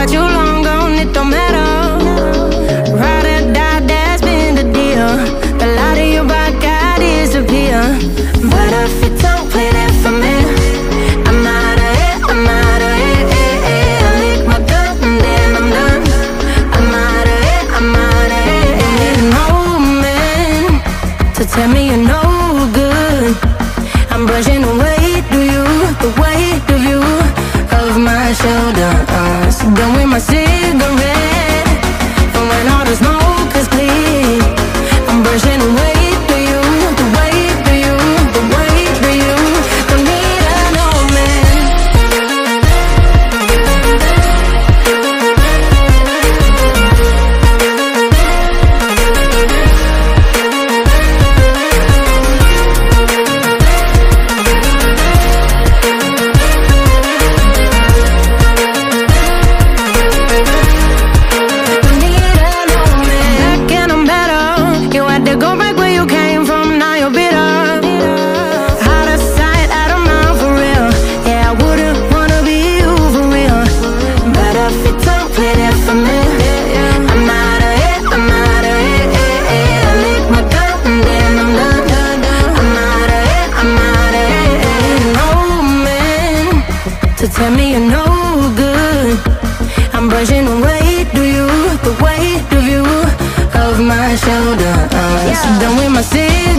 But you long gone, it don't matter. Ride or die, that's been the deal. The light of your body got disappear. But if your tongue played it for me, I'm out of it, I'm out of it. I lick my gun and then I'm done. I'm out of it, I'm out of it. I need an old man to tell me you know. Done with my city. to tell me you're no good. I'm brushing away, of you? The weight of you, of my shoulder. Uh, yeah. So done with my sin.